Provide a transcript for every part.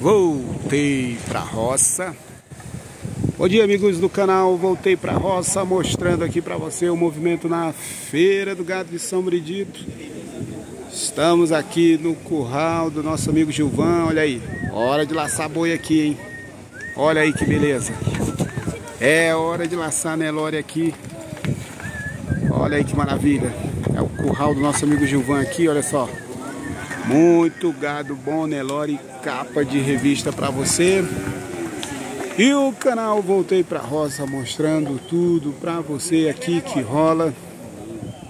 Voltei pra roça. Bom dia, amigos do canal. Voltei pra roça mostrando aqui para você o movimento na Feira do Gado de São Bridito. Estamos aqui no curral do nosso amigo Gilvan. Olha aí, hora de laçar boi aqui, hein? Olha aí que beleza. É hora de laçar Nelore aqui. Olha aí que maravilha. É o curral do nosso amigo Gilvan aqui, olha só. Muito gado bom, Nelore, capa de revista para você. E o canal Voltei Pra Roça mostrando tudo para você aqui que rola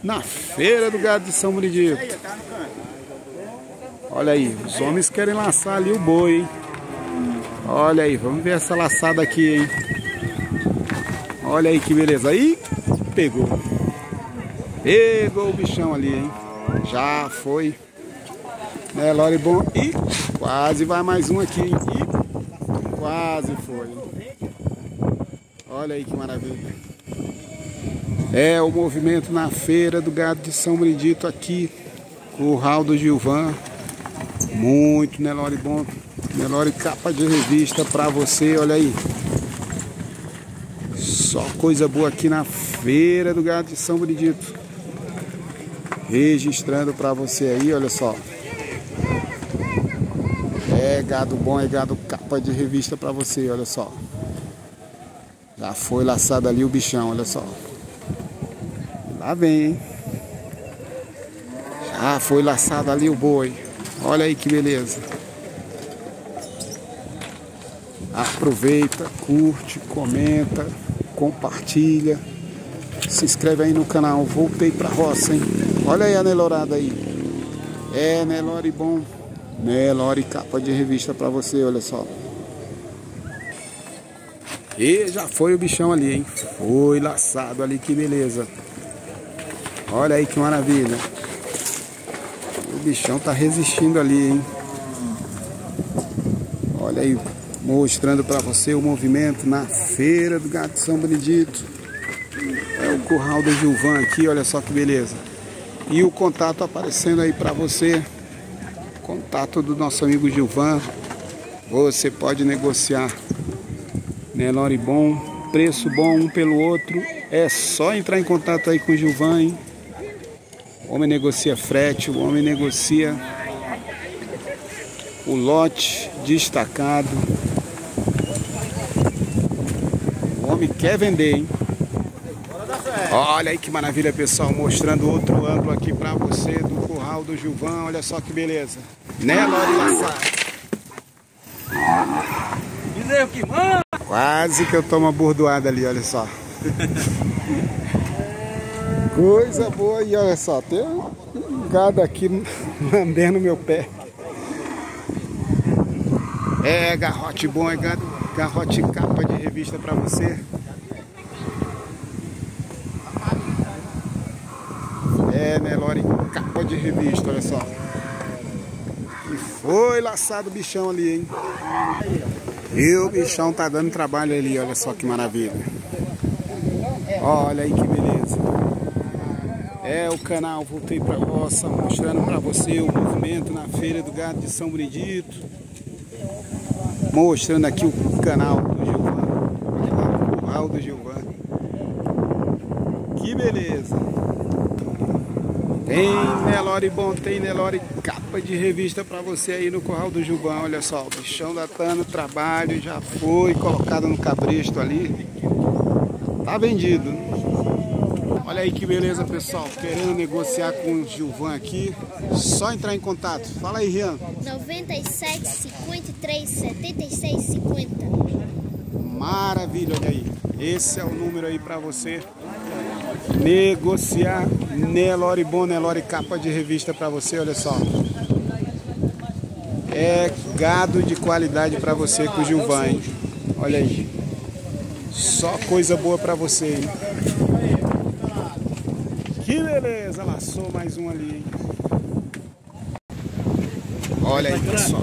na Feira do Gado de São Benedito. Olha aí, os homens querem laçar ali o boi, hein? Olha aí, vamos ver essa laçada aqui, hein? Olha aí que beleza. Aí, pegou. Pegou o bichão ali, hein? Já foi. Né, Lore bom. E quase vai mais um aqui? E quase foi. Olha aí que maravilha. É o movimento na feira do gado de São Benedito aqui. Curral do Gilvan. Muito Nelore bom. Nelore capa de revista pra você, olha aí. Só coisa boa aqui na feira do gado de São Benedito. Registrando pra você aí, olha só. É gado bom, é gado capa de revista para você, olha só. Já foi laçado ali o bichão, olha só. Lá vem, hein? Já foi laçado ali o boi. Olha aí que beleza. Aproveita, curte, comenta, compartilha. Se inscreve aí no canal. Voltei pra roça, hein? Olha aí a Nelorada aí. É, Nelore bom. Nelore capa de revista pra você, olha só. E já foi o bichão ali, hein? Foi laçado ali, que beleza. Olha aí que maravilha. O bichão tá resistindo ali, hein? Olha aí, mostrando pra você o movimento na feira do Gato São Benedito. É o curral do Gilvan aqui, olha só que beleza. E o contato aparecendo aí pra você contato do nosso amigo Gilvan. Você pode negociar Nelore bom, preço bom um pelo outro. É só entrar em contato aí com o Gilvan, hein? O homem negocia frete, o homem negocia o lote destacado. O homem quer vender, hein? Olha aí que maravilha, pessoal, mostrando outro ângulo aqui para você do curral do Gilvan. Olha só que beleza. Né, Lore Lassar? Bezerro que manda! Quase que eu tomo uma bordoada ali, olha só. Coisa boa e olha só, tem um gado aqui lambendo meu pé. É garrote bom, é garrote capa de revista para você. É, Nelore, capa de revista, olha só. E foi laçado o bichão ali, hein? E o bichão tá dando trabalho ali, olha só que maravilha. Olha aí que beleza. É o canal Voltei Pra Roça, mostrando pra você o movimento na Feira do Gado de São Benedito. Mostrando aqui o canal do lá, o curral do Gilvan. Que beleza. Tem Nelore bom, tem Nelore capa de revista para você aí no Corral do Gilvan. Olha só, o bichão da Tano, trabalho, já foi colocado no cabresto ali. Tá vendido. Olha aí que beleza, pessoal. Querendo negociar com o Gilvan aqui, só entrar em contato. Fala aí, Rian. 97 53 76 50. Maravilha, olha aí. Esse é o número aí para você negociar Nelore bom, Nelore capa de revista para você, olha só. É gado de qualidade para você com Gilvan? Olha aí. Só coisa boa para você, hein? Que beleza, laçou mais um ali, hein? Olha aí, pessoal.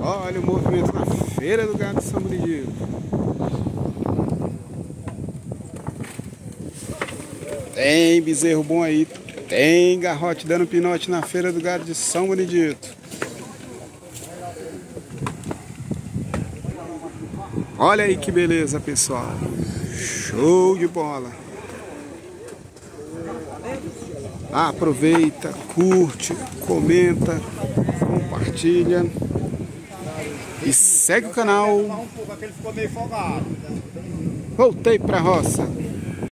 Olha o movimento na feira do gado de São Benedito. Tem bezerro bom aí. Tem garrote dando pinote na feira do gado de São Benedito. Olha aí que beleza, pessoal. Show de bola. Aproveita, curte, comenta, compartilha. E segue o canal. Voltei pra roça.